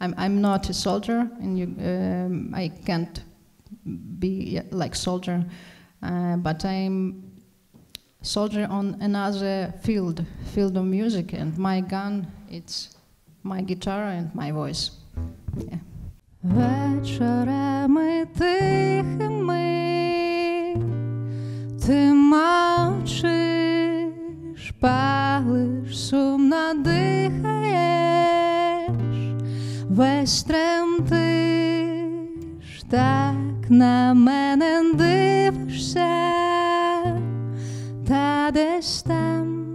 I'm, I'm not a soldier, and you, um, I can't be like soldier, uh, but I'm soldier on another field, field of music, and my gun, it's my guitar and my voice. Yeah. Вечорами тихими ти мовчиш, палиш, сумно дихаєш, Весь тремтиш, так на мене дивишся, та десь там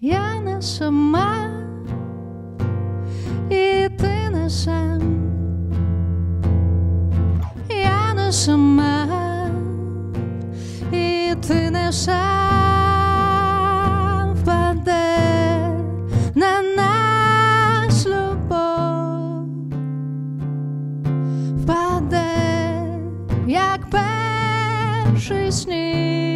я не сама, і ти не сам. Я не сама, і ти не сам перший сніг.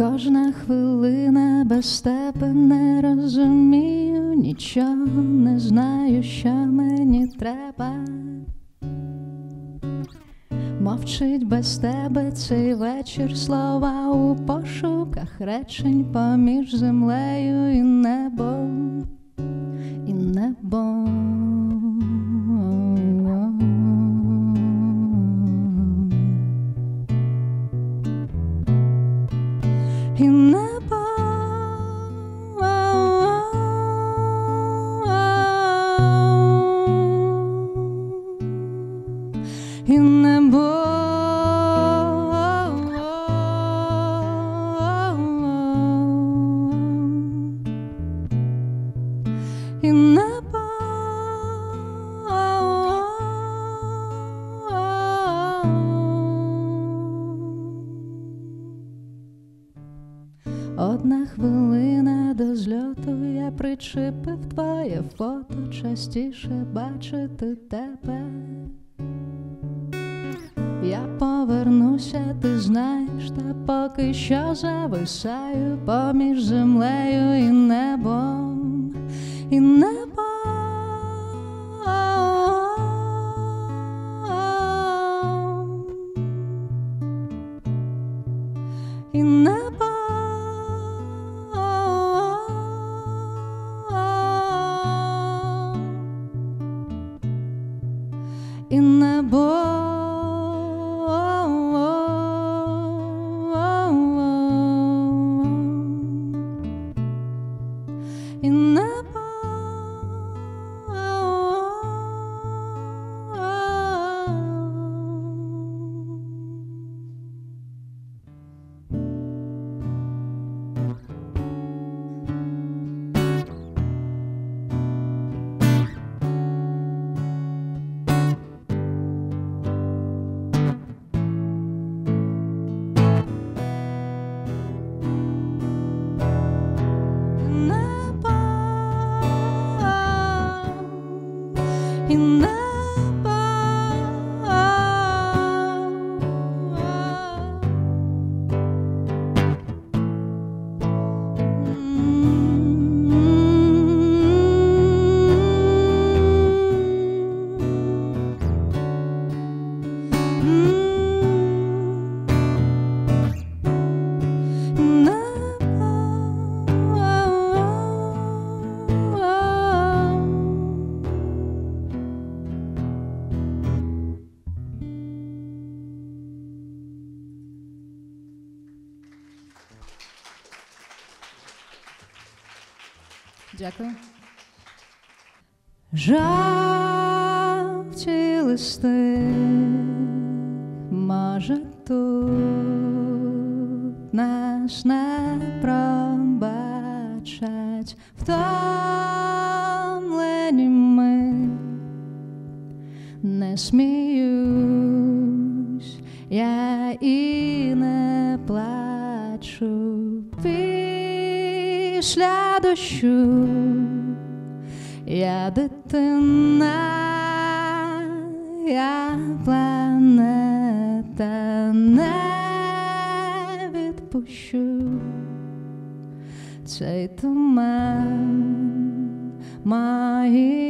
Кожна хвилина без тебе не розумію, нічого не знаю, що мені треба. Мовчить без тебе цей вечір слова у пошуках речень поміж землею і небом, бачити тебе. Я повернуся, ти знаєш, та поки що зависаю поміж землею і небом. І небом. in the Жавчі листи може тут. Нас не пробачать. Втомлені ми. Не сміюсь, я і не плачу. Після дощу. Я дитина, я планета не відпущу цей туман має.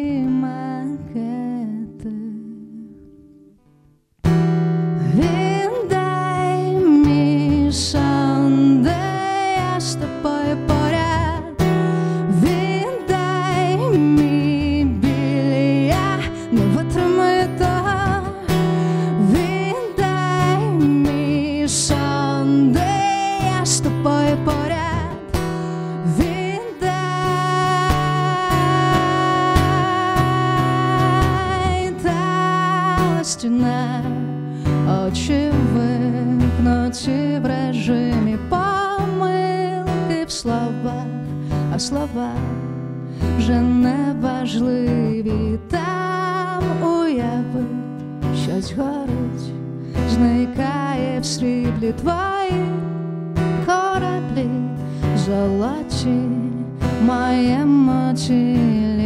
Сонець горить, зникає в сріблі твої кораблі, золочі моє мочі.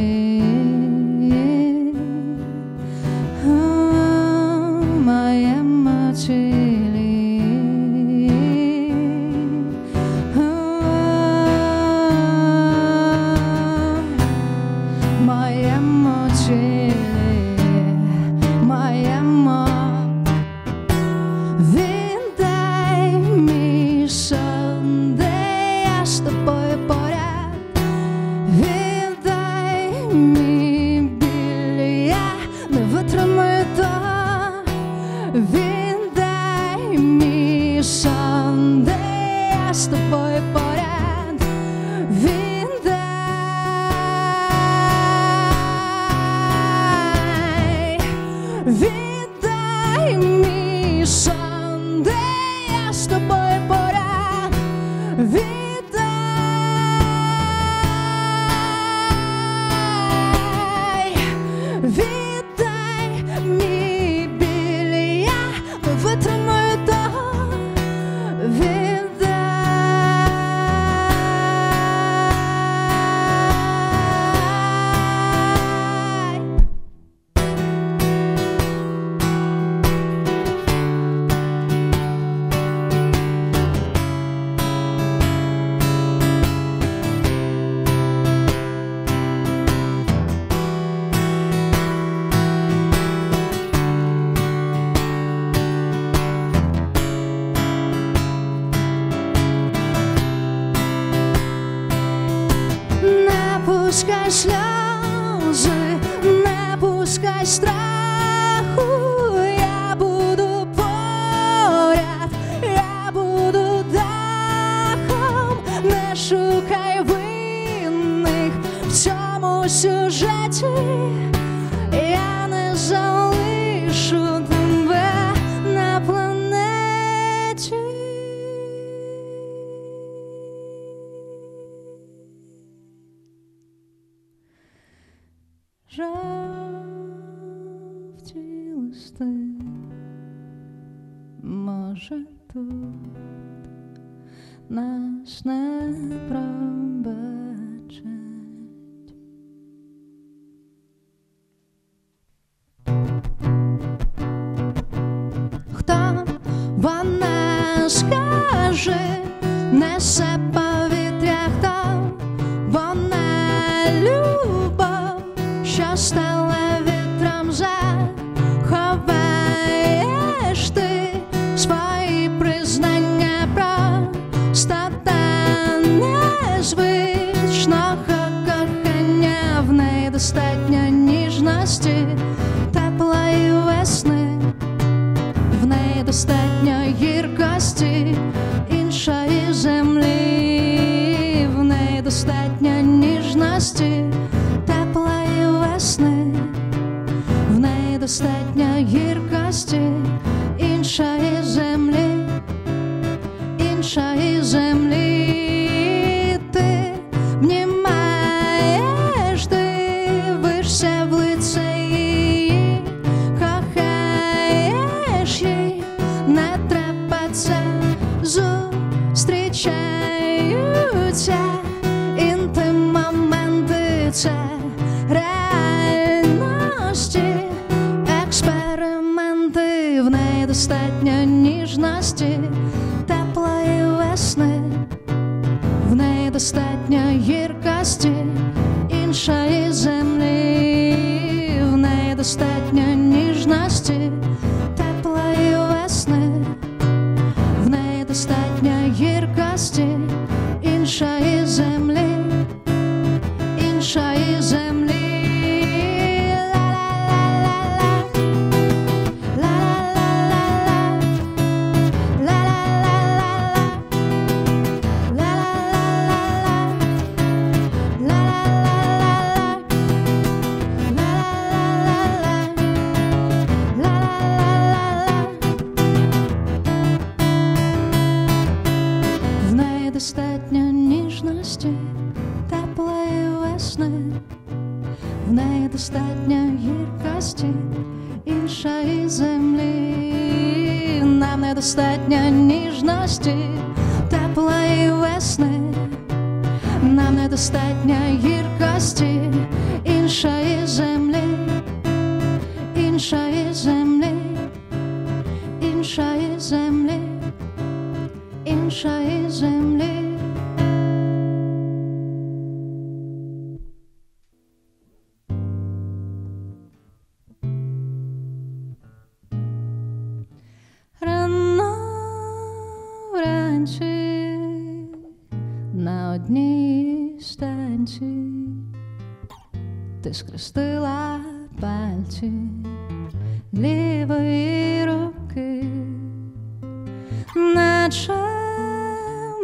жовті листи, може тут наш неправ. щастя, інша є земля.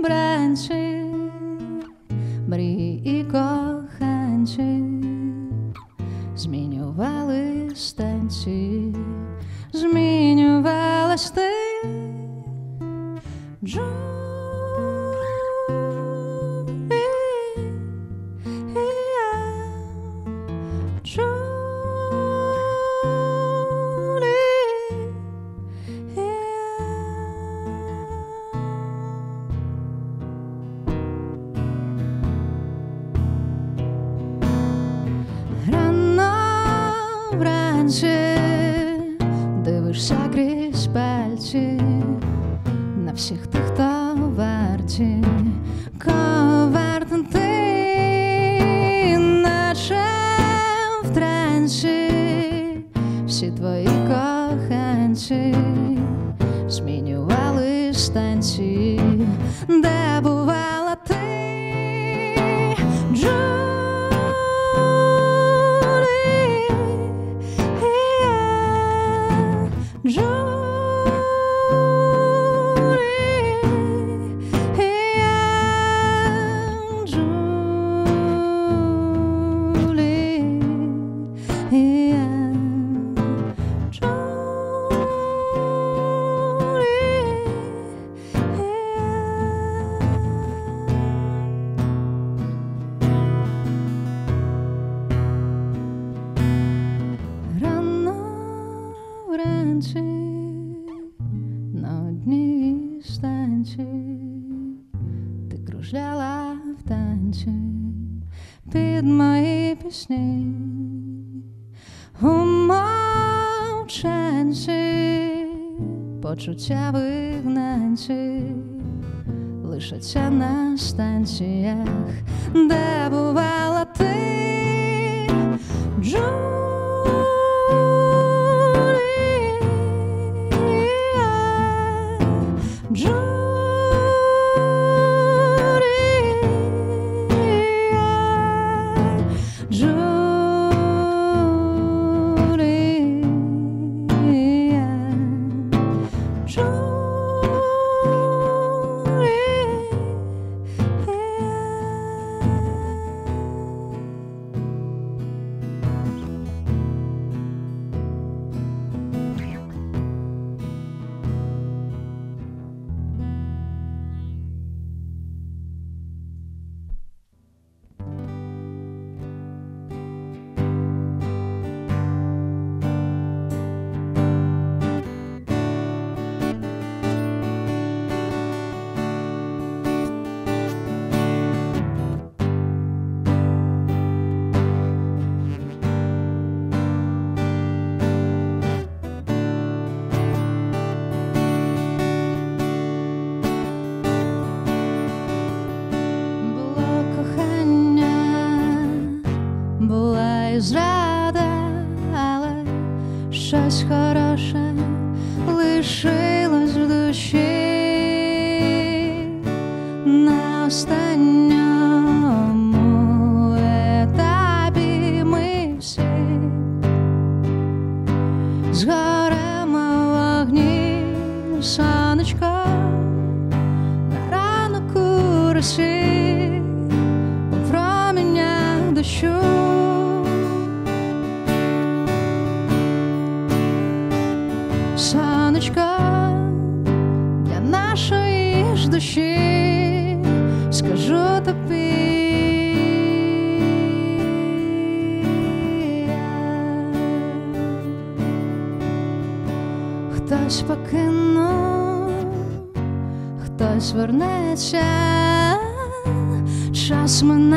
branches Je почуття вигнанці, лишаться на станціях, де бувала ти Джо. Julia, Julia. stand. Christmas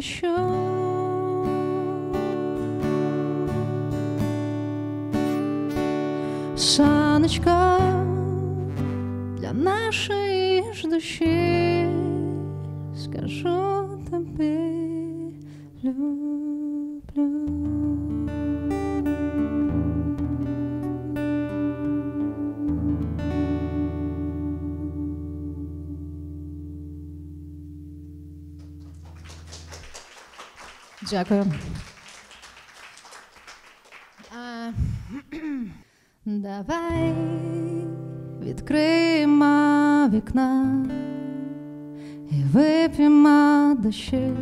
the. Саночка для нашей ждущей скажу. Дякую. Давай відкриємо вікна і вип'ємо дощі,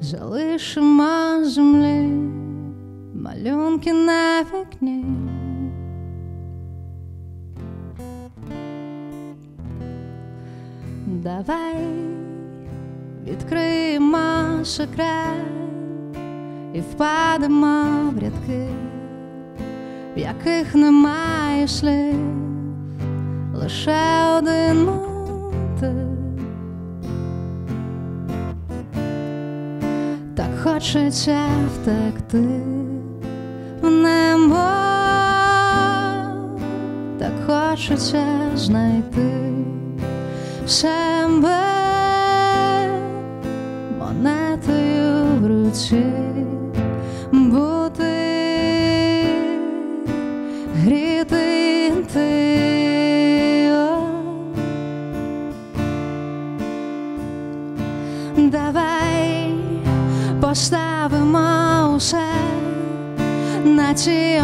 залишимо землі, малюнки на вікні. Давай відкриємо секрет і впадемо в рядки, в яких немає шлів, лише один мотив. Так хочеться втекти в небо, так хочеться знайти в себе монетою в руці.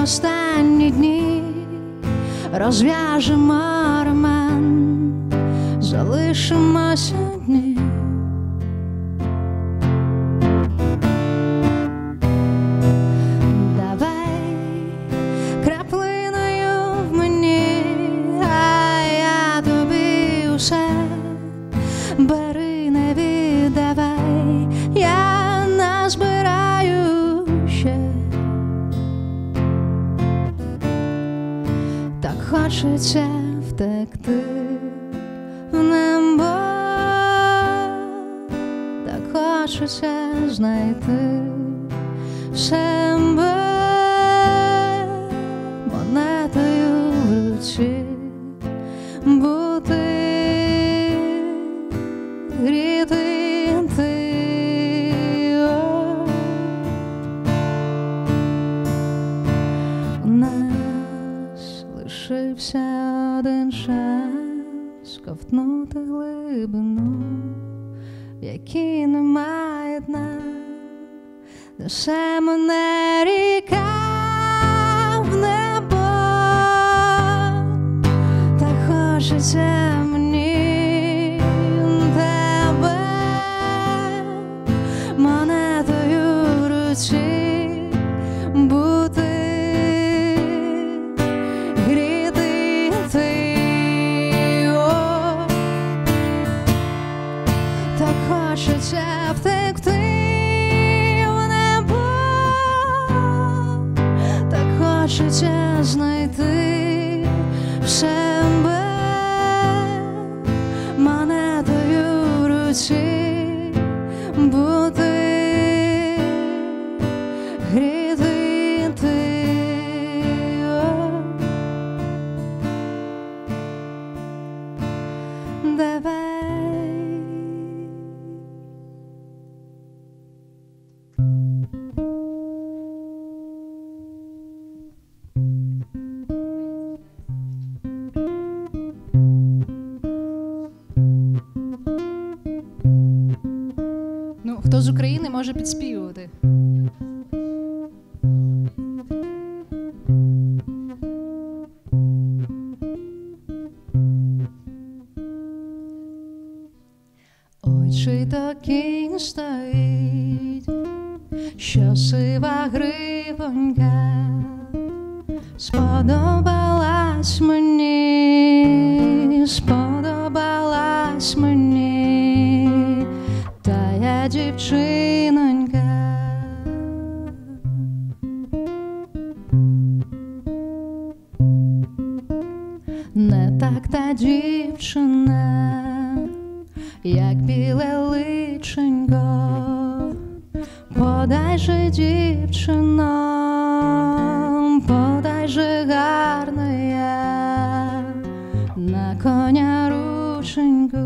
останні дні розв'яжемо роман, залишимося. хочеться втекти в небо, так хочеться знайти все. samen naar гривонька сподобалась мені, сподобалась мені, тая дівчинонька. Не так та дівчина. же дівчина, подай же гарна я на коня рушеньку.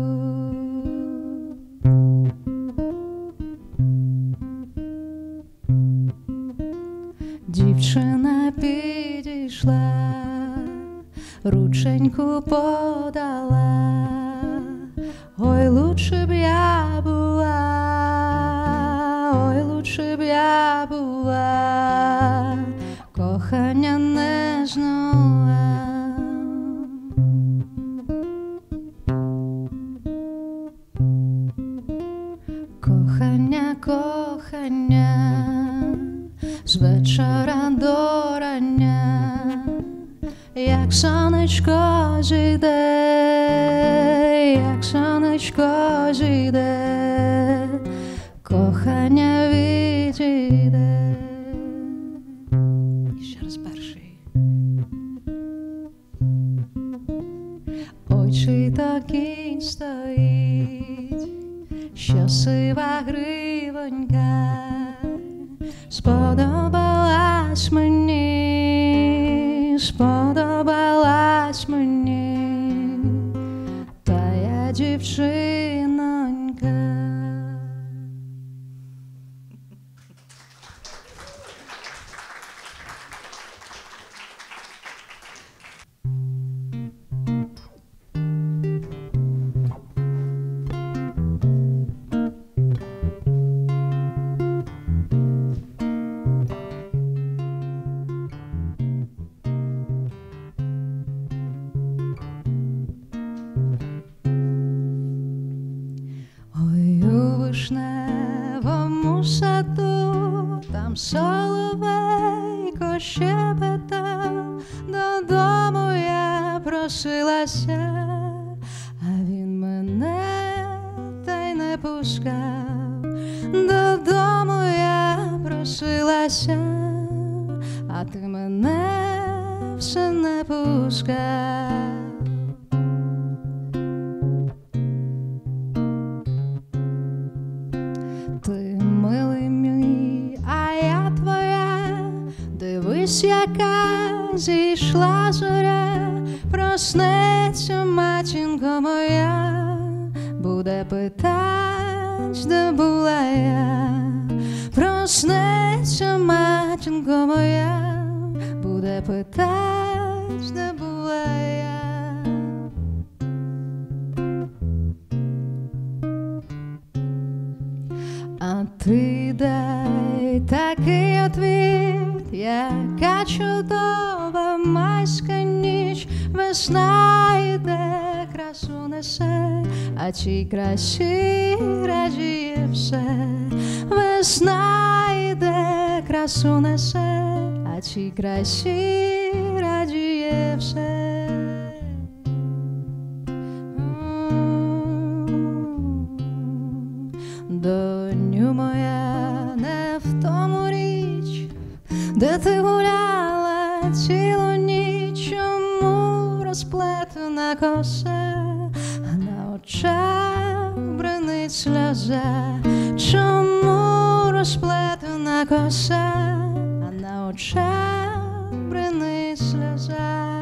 Дівчина підійшла, рученьку подала, ой, лучше б я кохання, з вечора до рання, як сонечко зійде, як сонечко вишневому саду, там соловейко щебета, додому я просилася. Отвіт, яка чудова майська ніч, весна йде, красу несе, а цій красі радіє все, весна йде, красу несе, а цій красі радіє все. Де ти гуляла цілу ніч, чому розплетена коса, а на очах бренить сльоза, чому розплетена коса, а на очах бренить сльоза.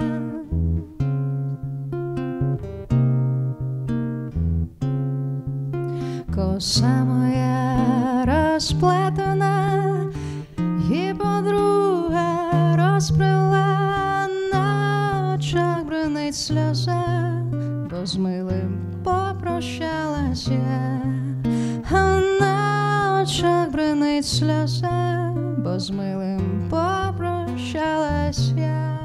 Коса моя розплетена, розплела на очах бринить сльоза, бо з милим попрощалась я, на очах бринить сльоза, бо з милим попрощалась я.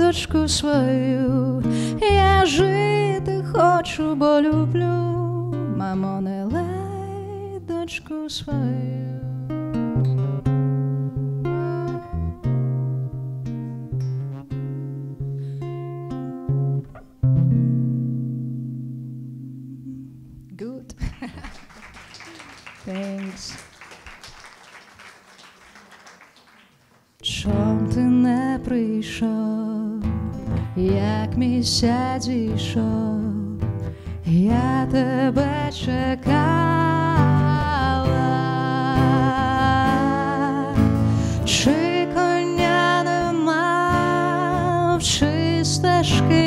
Дочку свою, я жити хочу, бо люблю. Мамо, не лей дочку свою.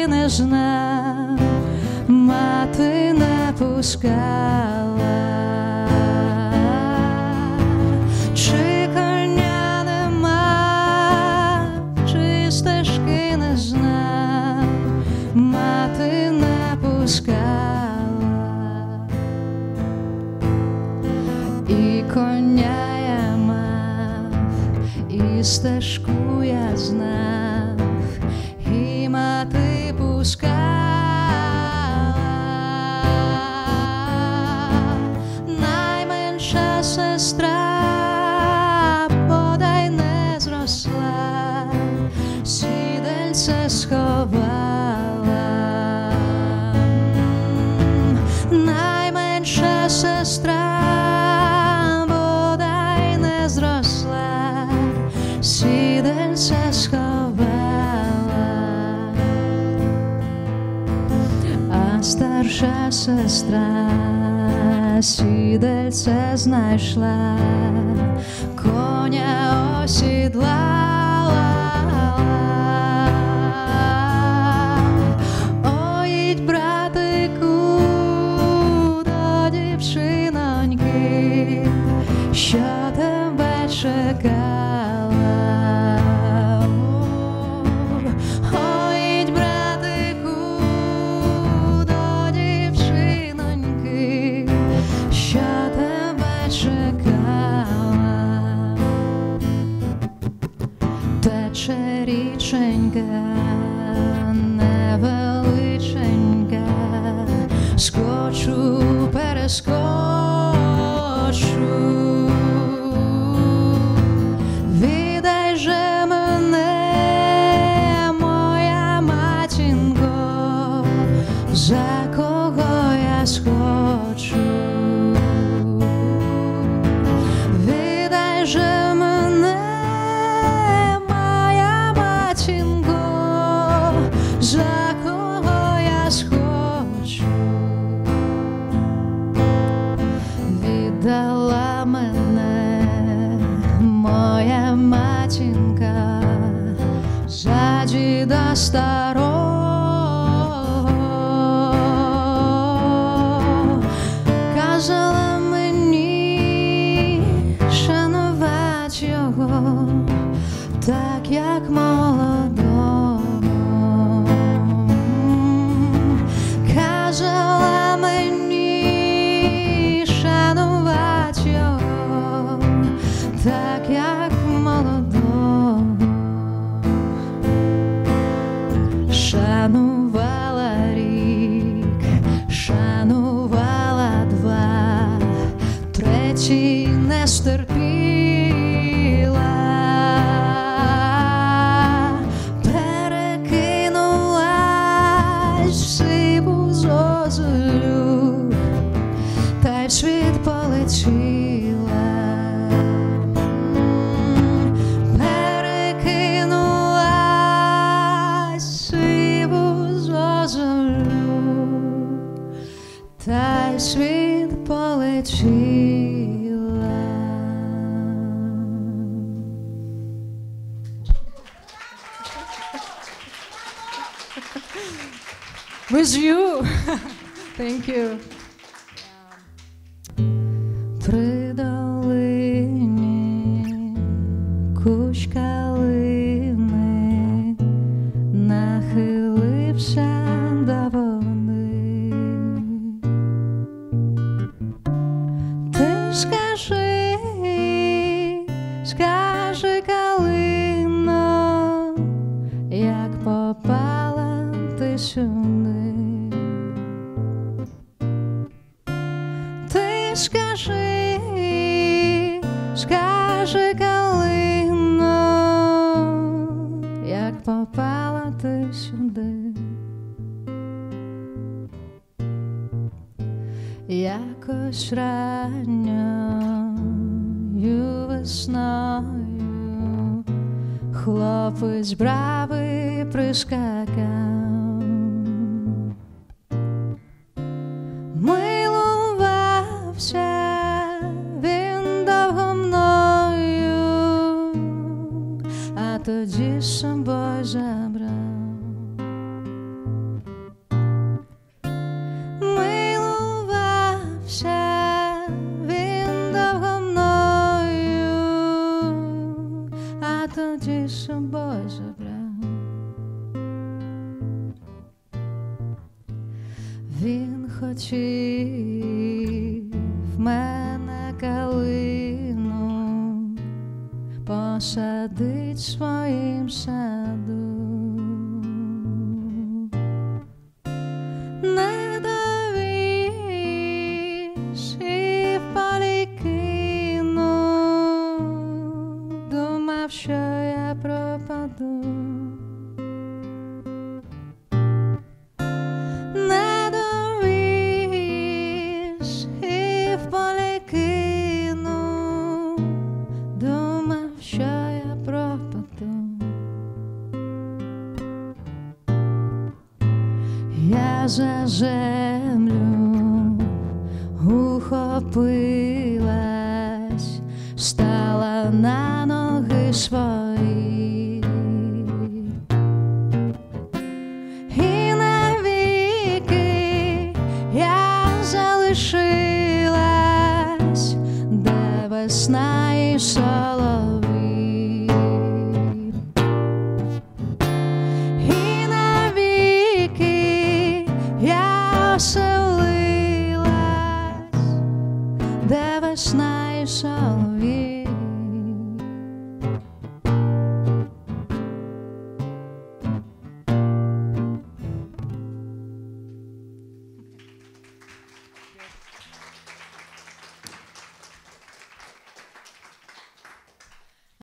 Стежки не знав, мати не пускала, чи коня не мав, чи стежки не знав, мати не пускала, і коня я мав, і стежку я знав, сестра сідельце знайшла, коня осідлала. was you. Thank you. I knew весною, хлопець бравий прискакав.